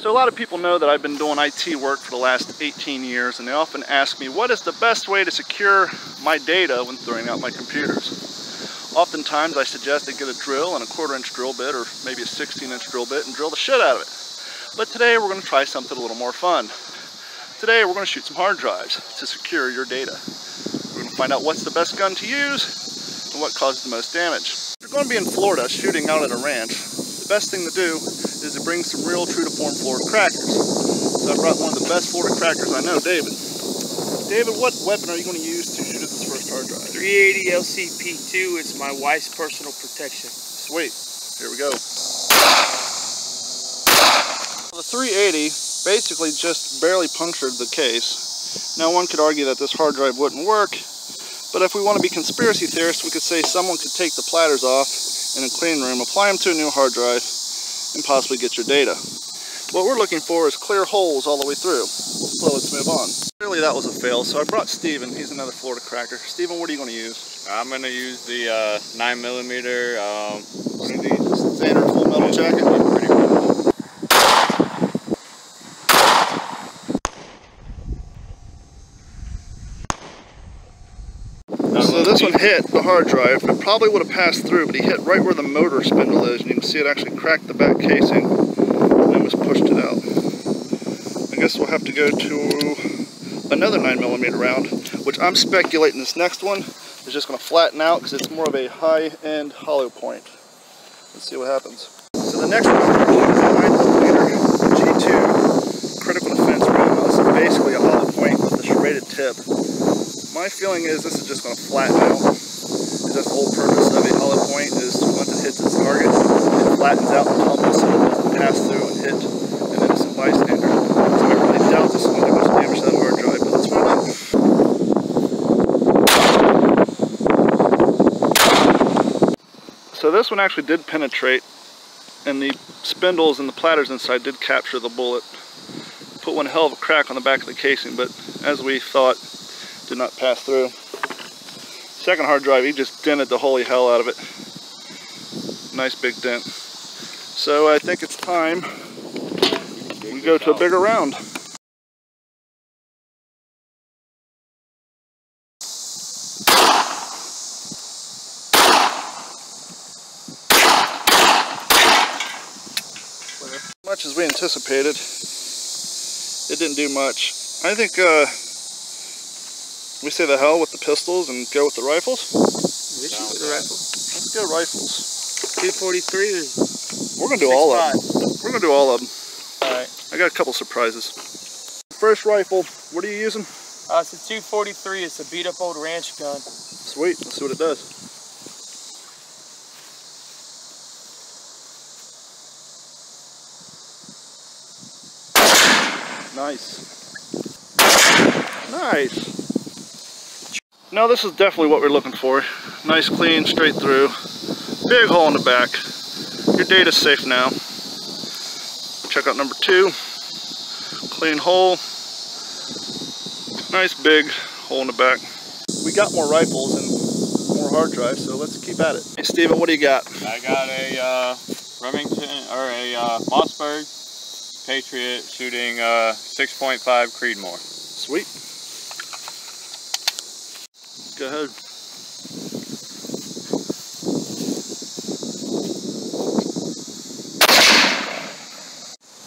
So a lot of people know that I've been doing IT work for the last 18 years and they often ask me what is the best way to secure my data when throwing out my computers. Oftentimes I suggest they get a drill and a quarter inch drill bit or maybe a 16 inch drill bit and drill the shit out of it. But today we're going to try something a little more fun. Today we're going to shoot some hard drives to secure your data. We're going to find out what's the best gun to use and what causes the most damage. If you're going to be in Florida shooting out at a ranch, the best thing to do is to bring some real true to form Florida crackers. So I brought one of the best Florida crackers I know, David. David, what weapon are you going to use to shoot at this first hard drive? 380 LCP2, it's my wife's personal protection. Sweet, here we go. The 380 basically just barely punctured the case. Now one could argue that this hard drive wouldn't work, but if we want to be conspiracy theorists, we could say someone could take the platters off in a clean room, apply them to a new hard drive, and possibly get your data. What we're looking for is clear holes all the way through. So let's move on. Clearly that was a fail, so I brought Steven. He's another Florida cracker. Steven, what are you going to use? I'm going to use the uh, 9 millimeter. Um, one of these standard full metal jacket. Pretty much. So this one hit the hard drive. It probably would have passed through, but he hit right where the motor spindle is, and you can see it actually cracked the back casing and almost pushed it out. I guess we'll have to go to another 9mm round, which I'm speculating this next one is just going to flatten out because it's more of a high-end hollow point. Let's see what happens. So the next one is a 9mm G2 critical defense round. This is basically a hollow point with a serrated tip. My feeling is this is just going to flatten out. Because that's the whole purpose of a hollow point is once it hits its target, it flattens out and tumbles so it doesn't pass through and hit an innocent bystander. So I really doubt this is going to do much damage to that hard drive, but let's find out. So this one actually did penetrate and the spindles and the platters inside did capture the bullet. Put one hell of a crack on the back of the casing, but as we thought, did not pass through. Second hard drive, he just dented the holy hell out of it. Nice big dent. So I think it's time we go to a bigger round. As Much as we anticipated, it didn't do much. I think uh, we say the hell with the pistols and go with the rifles? We should go the rifle. Let's go rifles. 243 We're gonna do all of them. We're gonna do all of them. Alright. I got a couple surprises. First rifle, what are you using? Uh, it's a 243. It's a beat up old ranch gun. Sweet, let's see what it does. Nice. Nice. Now this is definitely what we're looking for. Nice, clean, straight through. Big hole in the back. Your data's safe now. Check out number two. Clean hole. Nice big hole in the back. We got more rifles and more hard drives, so let's keep at it. Hey Steven, what do you got? I got a uh, Remington, or a uh, Mossberg Patriot shooting uh, 6.5 Creedmoor. Sweet. Go ahead.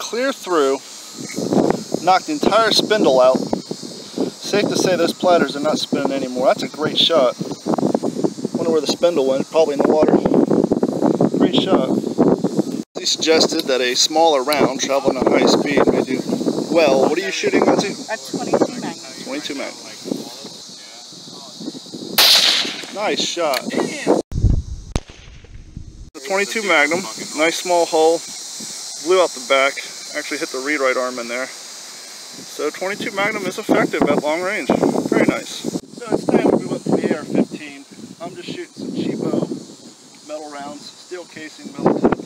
Clear through, knocked the entire spindle out. Safe to say those platters are not spinning anymore. That's a great shot. Wonder where the spindle went, probably in the water. Great shot. He suggested that a smaller round traveling at high speed may do well. What are you shooting, Lindsay? A 22 Magnum. 22 Magnum. Nice shot. The 22 Magnum, nice small hole, blew out the back, actually hit the read-write arm in there. So 22 Magnum is effective at long range. Very nice. So it's time to move up to the AR-15. I'm just shooting some cheapo metal rounds, steel casing, metal tip.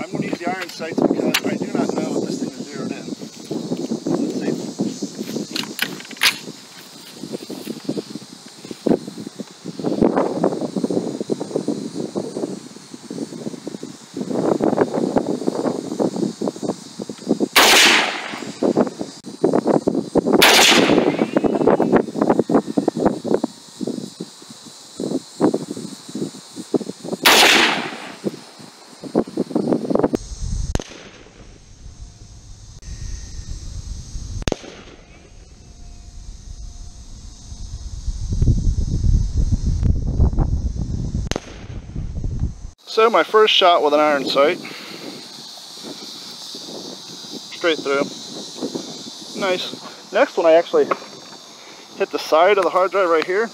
I'm going to use the iron sights because I do not know if this thing is zeroed in. Let's see. So my first shot with an iron sight. Straight through. Nice. Next one I actually hit the side of the hard drive right here.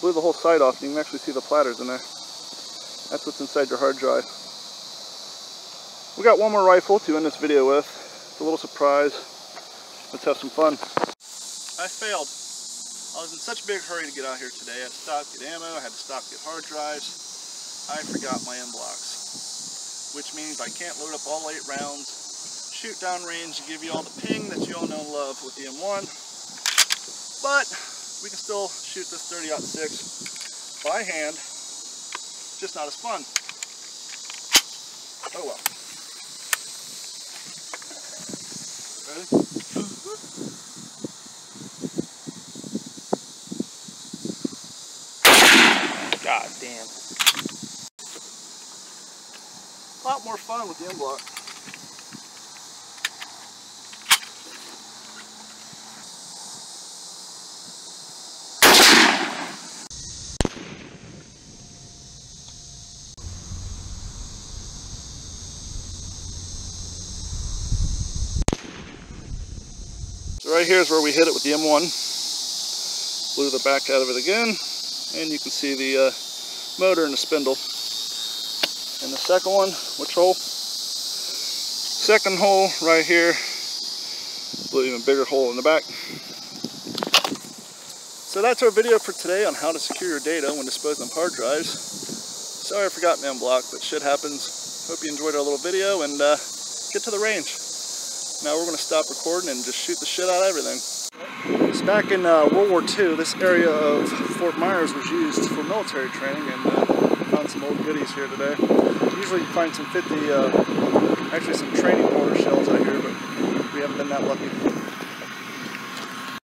Blew the whole side off. You can actually see the platters in there. That's what's inside your hard drive. We got one more rifle to end this video with. It's a little surprise. Let's have some fun. I failed. I was in such a big hurry to get out here today. I had to stop, get ammo, I had to stop, get hard drives. I forgot my en blocs, which means I can't load up all eight rounds, shoot down range, and give you all the ping that you all know and love with the M1. But we can still shoot this 30-06 by hand, just not as fun. Oh well. Ready? God damn. A lot more fun with the en bloc. So right here is where we hit it with the M1. Blew the back out of it again, and you can see the uh, motor and the spindle. And the second one, which hole? Second hole right here, a little even bigger hole in the back. So that's our video for today on how to secure your data when disposing of hard drives. Sorry I forgot man block, but shit happens. Hope you enjoyed our little video and uh, get to the range. Now we're going to stop recording and just shoot the shit out of everything. So back in uh, World War II, this area of Fort Myers was used for military training and uh, found some old goodies here today. Usually you find some 50, uh, actually some training mortar shells out here, but we haven't been that lucky.